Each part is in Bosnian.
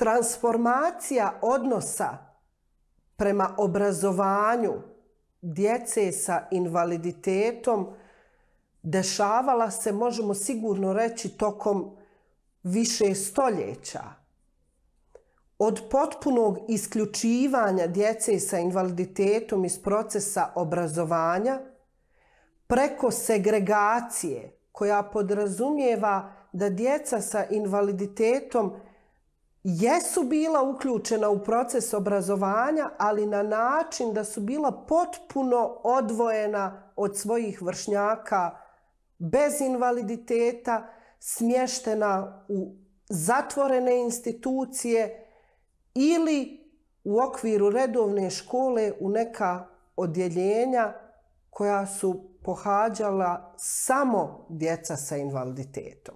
transformacija odnosa prema obrazovanju djece sa invaliditetom dešavala se, možemo sigurno reći, tokom više stoljeća. Od potpunog isključivanja djece sa invaliditetom iz procesa obrazovanja preko segregacije koja podrazumijeva da djeca sa invaliditetom jesu bila uključena u proces obrazovanja, ali na način da su bila potpuno odvojena od svojih vršnjaka bez invaliditeta, smještena u zatvorene institucije ili u okviru redovne škole u neka odjeljenja koja su pohađala samo djeca sa invaliditetom.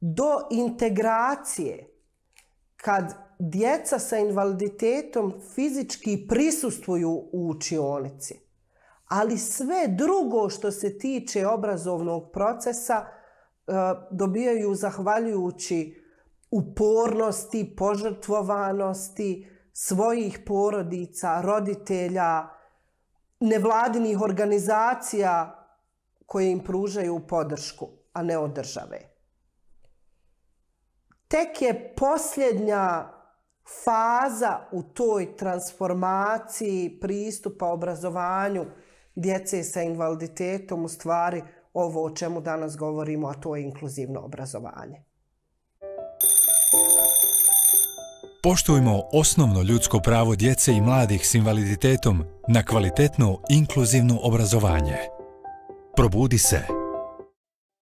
Do integracije, kad djeca sa invaliditetom fizički prisustvuju u učionici, ali sve drugo što se tiče obrazovnog procesa e, dobijaju zahvaljujući upornosti, požrtvovanosti svojih porodica, roditelja, nevladinih organizacija koje im pružaju podršku, a ne od države. Tek je posljednja faza u toj transformaciji pristupa obrazovanju djece sa invaliditetom u stvari ovo o čemu danas govorimo, a to je inkluzivno obrazovanje. Poštujmo osnovno ljudsko pravo djece i mladih s invaliditetom na kvalitetno inkluzivno obrazovanje. Probudi se.